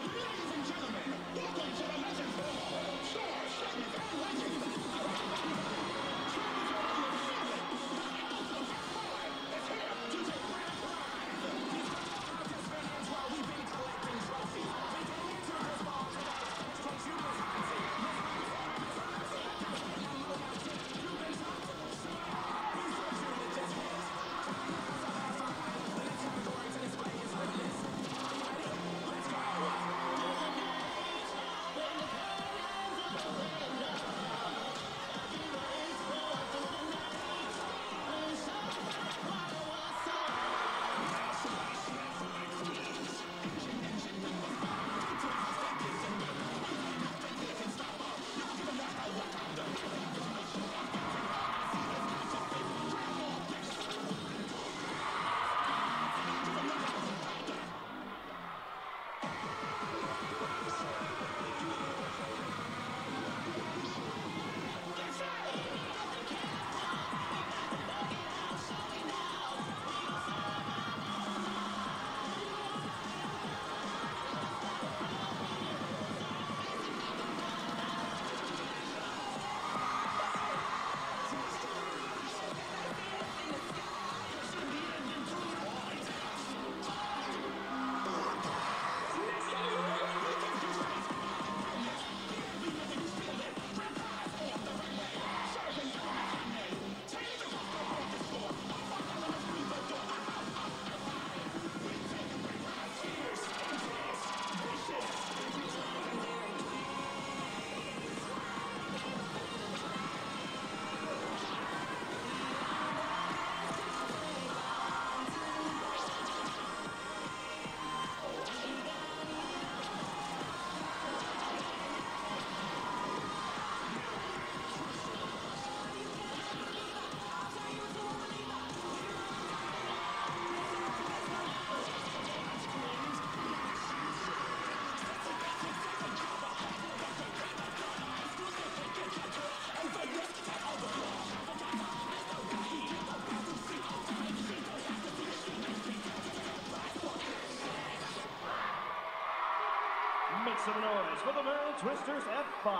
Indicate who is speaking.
Speaker 1: Ladies and gentlemen, welcome Make some noise for the Merrill Twisters F5.